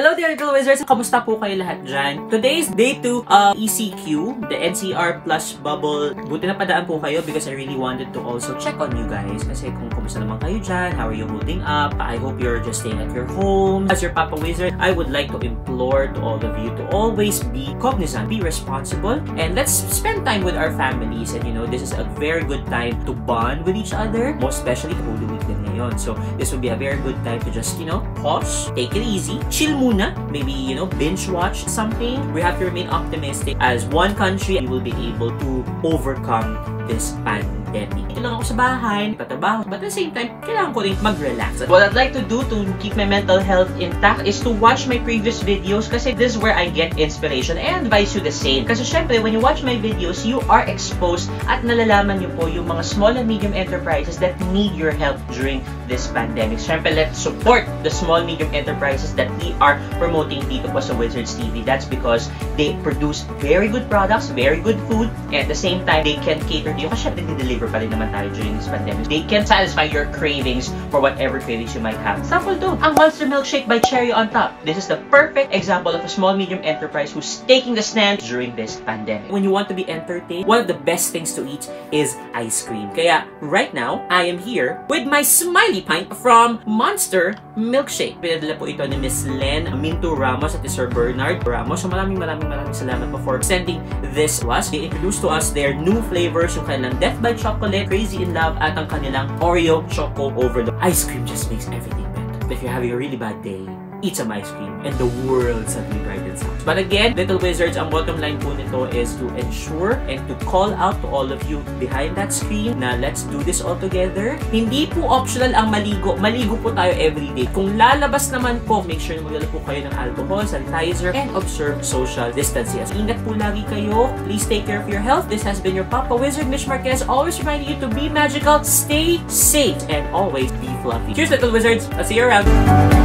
Hello dear Little Wizards! Kamusta po kayo lahat dyan? Today is day 2 of ECQ, the NCR Plus Bubble. Buti na padaan po kayo because I really wanted to also check on you guys. Kasi kung kumusta naman kayo dyan, how are you holding up? I hope you're just staying at your home. As your Papa Wizard, I would like to implore to all of you to always be cognizant, be responsible, and let's spend time with our families. And you know, this is a very good time to bond with each other, most especially Holy Week ngayon. So, this would be a very good time to just, you know, pause, take it easy, chill muna, maybe, you know, binge watch something. We have to remain optimistic. As one country, we will be able to overcome this pandemic. Ito lang ako sa bahay, patrabaho, but at the same time, kailangan ko rin mag-relax. What I'd like to do to keep my mental health intact is to watch my previous videos kasi this is where I get inspiration and advise you the same. Kasi syempre, when you watch my videos, you are exposed at nalalaman niyo po yung mga small and medium enterprises that need your help during this pandemic. Syempre, let's support the small medium enterprises that we are promoting dito po sa Wizards TV. That's because they produce very good products, very good food, and at the same time, they can cater to you. Kasi syempre, deliver pa rin naman tayo during this pandemic. They can satisfy your cravings for whatever cravings you might have. Sample to, ang Monster Milkshake by Cherry on Top. This is the perfect example of a small medium enterprise who's taking the stand during this pandemic. When you want to be entertained, one of the best things to eat is ice cream. Kaya right now, I am here with my Smiley Pint from Monster Milkshake. Pinadala po ito ni Miss Len Minto Ramos at Sir Bernard Ramos. So maraming maraming maraming salamat po for sending this to us. They introduced to us their new flavors, yung kanilang Death by Chocolate, Crazy in Love, at ang kanilang Oreo Choco Overload. Ice cream just makes everything better. If you're having a really bad day, eat some ice cream and the world suddenly brightens up. But again, Little Wizards, ang bottom line po nito is to ensure and to call out to all of you behind that screen na let's do this all together. Hindi po optional ang maligo. Maligo po tayo everyday. Kung lalabas naman po, make sure na magdala po kayo ng alcohol, sanitizer, and observe social distancing. Ingat po lagi kayo. Please take care of your health. This has been your Papa Wizard, Mitch Marquez, always reminding you to be magical, stay safe, and always be fluffy. Cheers, Little Wizards! I'll see you around!